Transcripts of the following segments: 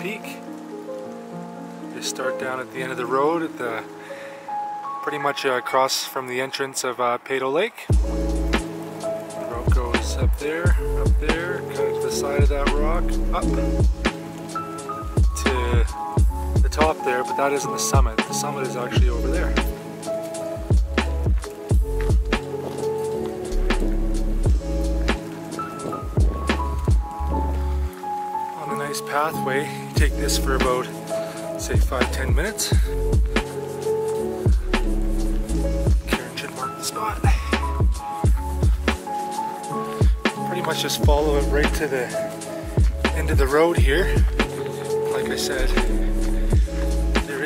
Peak. Just start down at the end of the road at the pretty much uh, across from the entrance of uh, Peyto Lake. The road goes up there, up there, kind of to the side of that rock, up top there, but that isn't the summit. The summit is actually over there. On a nice pathway, you take this for about, say, five, ten minutes. Cairn should mark the spot. Pretty much just follow it right to the end of the road here. Like I said,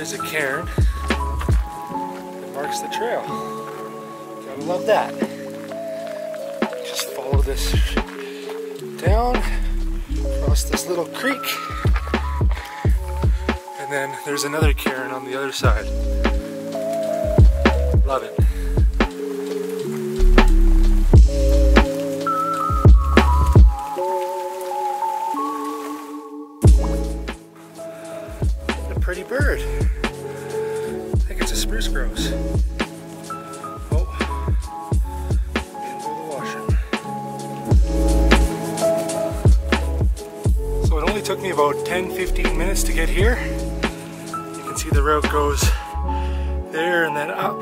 is a cairn that marks the trail. Gotta love that. Just follow this down across this little creek. And then there's another cairn on the other side. Love it. To get here. You can see the route goes there and then up.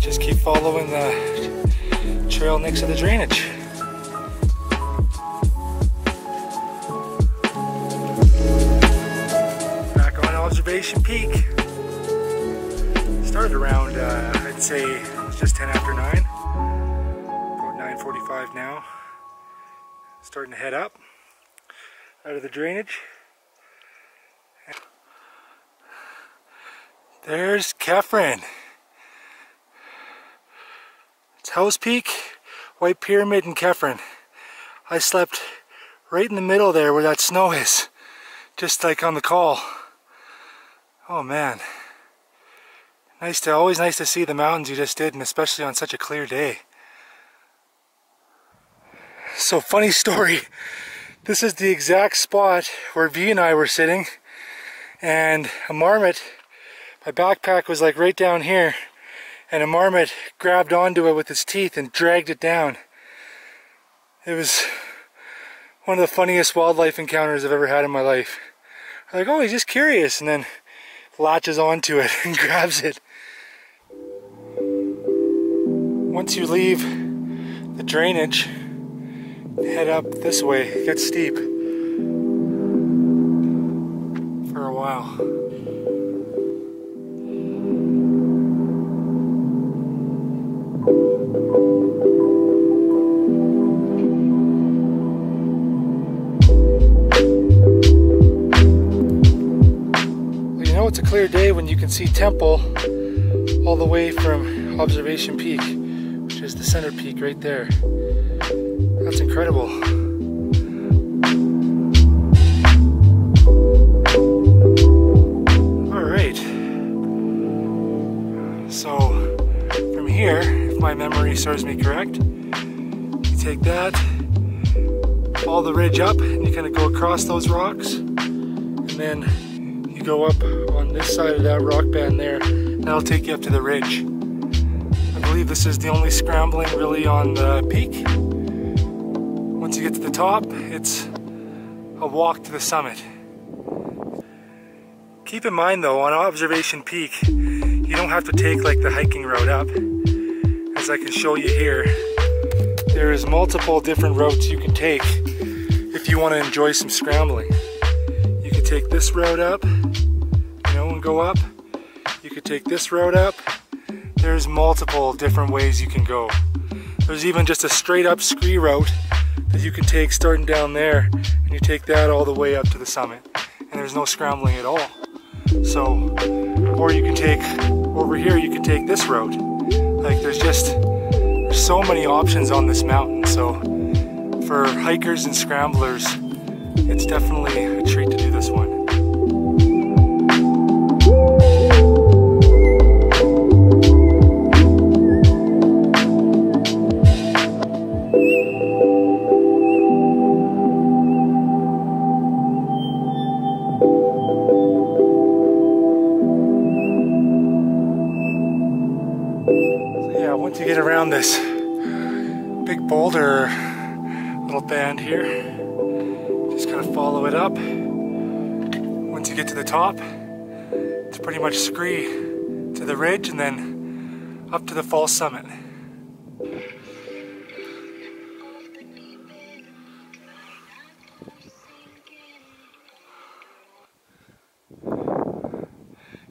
Just keep following the trail next to the drainage. Back on Observation Peak. Started around, uh, I'd say, just 10 after 9. About 9.45 now. Starting to head up out of the drainage. There's Chephren. It's Howse Peak, White Pyramid, and Chephren. I slept right in the middle there where that snow is. Just like on the call. Oh man. Nice to, always nice to see the mountains you just did, and especially on such a clear day. So funny story. This is the exact spot where V and I were sitting, and a marmot, my backpack was like right down here, and a marmot grabbed onto it with its teeth and dragged it down. It was one of the funniest wildlife encounters I've ever had in my life. I'm like, oh, he's just curious, and then latches onto it and grabs it. Once you leave the drainage, head up this way, it gets steep for a while. You know it's a clear day when you can see Temple all the way from Observation Peak, which is the center peak right there. Incredible. Alright. So, from here, if my memory serves me correct, you take that, follow the ridge up, and you kind of go across those rocks, and then you go up on this side of that rock band there, and that'll take you up to the ridge. I believe this is the only scrambling really on the peak. Once you get to the top, it's a walk to the summit. Keep in mind though, on Observation Peak, you don't have to take like the hiking route up. As I can show you here, there is multiple different routes you can take if you want to enjoy some scrambling. You could take this road up, you know, and go up. You could take this road up. There's multiple different ways you can go. There's even just a straight up scree route that you can take starting down there and you take that all the way up to the summit and there's no scrambling at all. So or you can take over here you can take this road. Like there's just there's so many options on this mountain. So for hikers and scramblers it's definitely a treat to do this one. Top, it's pretty much scree to the ridge and then up to the false summit.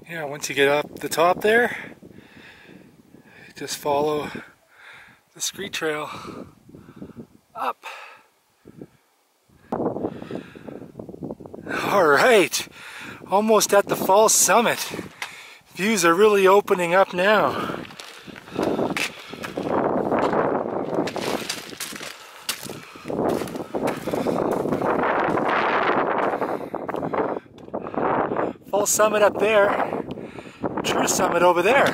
Yeah, once you get up the top there, just follow the scree trail up. All right, almost at the false summit. Views are really opening up now. False summit up there, true summit over there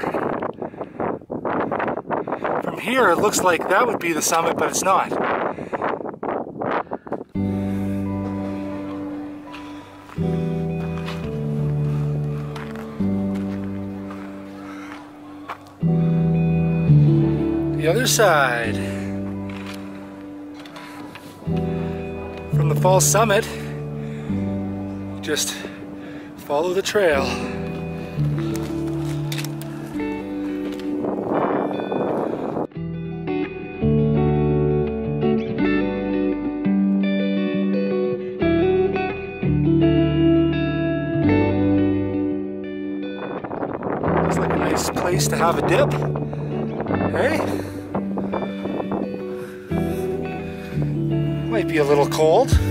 From here, it looks like that would be the summit, but it's not. The other side. From the false summit, just follow the trail. Looks like a nice place to have a dip. Hey? Be a little cold.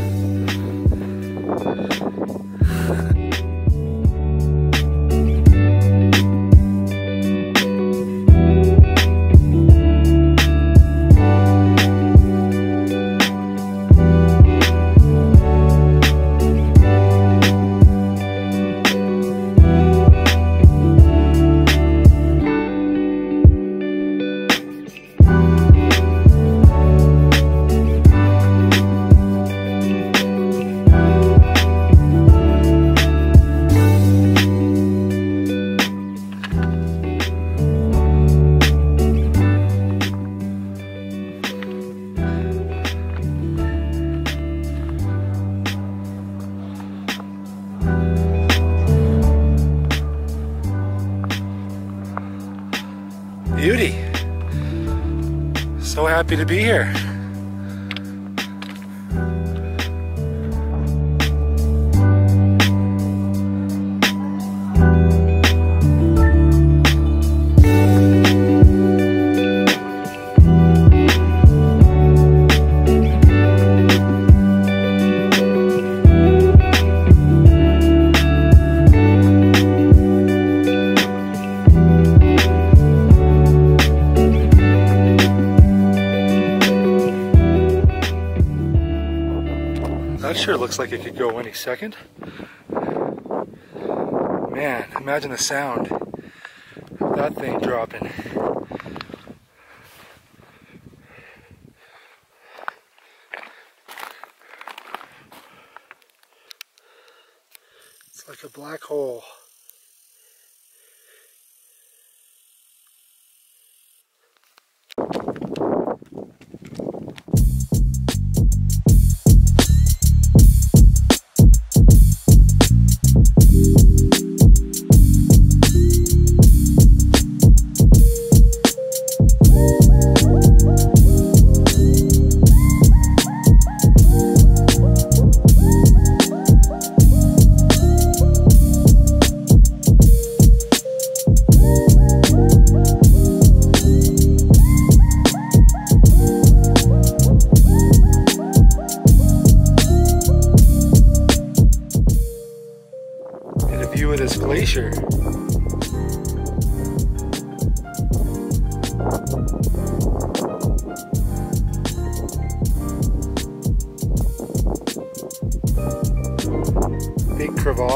Happy to be here. Sure looks like it could go any second. Man, imagine the sound of that thing dropping. It's like a black hole.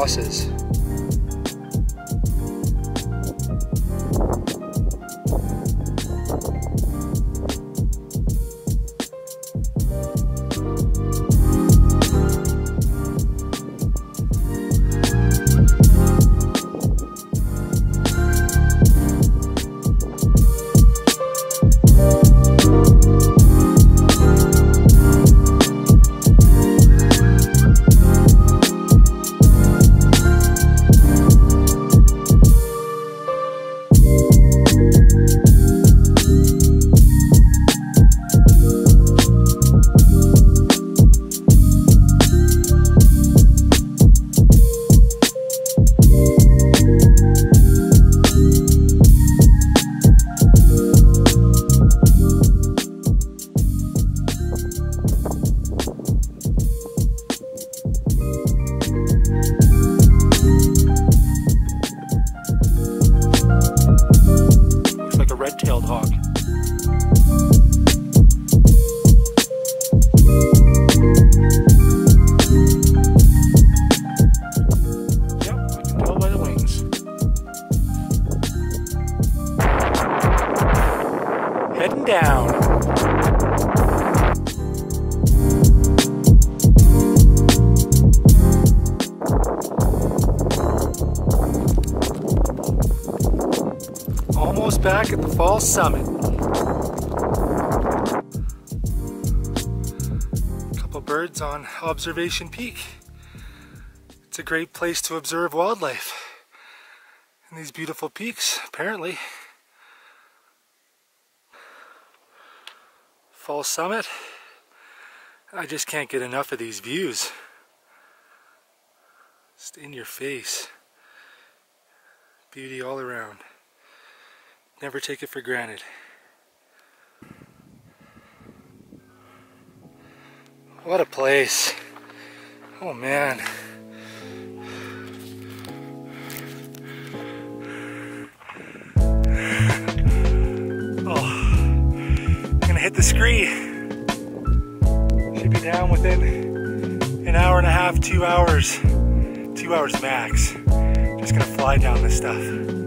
Crevasses. On Observation Peak. It's a great place to observe wildlife. And these beautiful peaks, apparently. Fall summit. I just can't get enough of these views. Just in your face. Beauty all around. Never take it for granted. What a place. Oh man. Oh, I'm gonna hit the scree. Should be down within an hour and a half, two hours, two hours max. Just gonna fly down this stuff.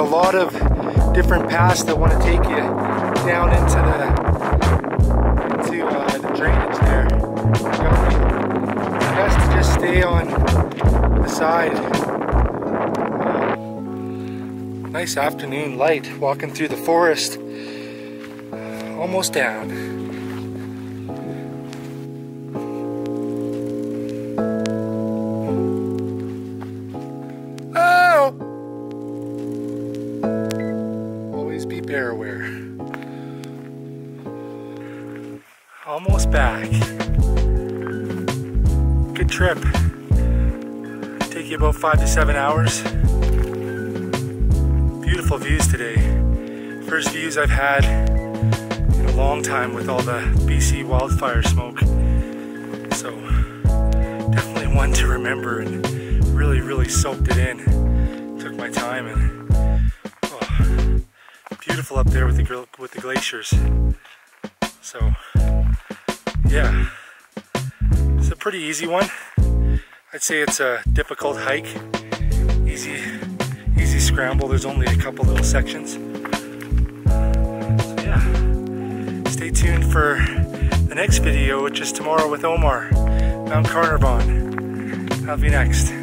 A lot of different paths that want to take you down into the into uh, the drainage there. Best to just stay on the side Nice afternoon light walking through the forest. Almost down. Aware. Almost back. Good trip. Take you about five to seven hours beautiful views today. First views I've had in a long time with all the BC wildfire smoke. So definitely one to remember and really, really soaked it in. Took my time and beautiful up there with the, with the glaciers. So yeah, it's a pretty easy one. I'd say it's a difficult hike, easy easy scramble. There's only a couple little sections. So yeah, stay tuned for the next video, which is tomorrow with Omar, Mount Carnarvon. That'll be next.